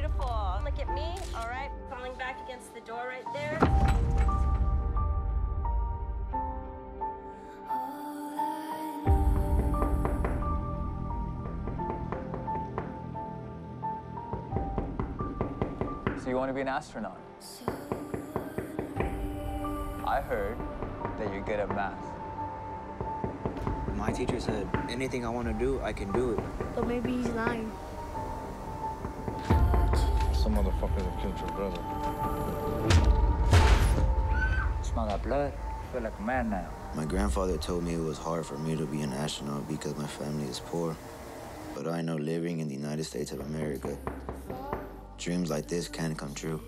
Beautiful. Look at me. All right. Falling back against the door right there. So you want to be an astronaut? I heard that you're good at math. My teacher said, anything I want to do, I can do it. But maybe he's lying. Some motherfucker that killed your brother. Smell that blood? I feel like a man now. My grandfather told me it was hard for me to be an astronaut because my family is poor. But I know living in the United States of America, dreams like this can come true.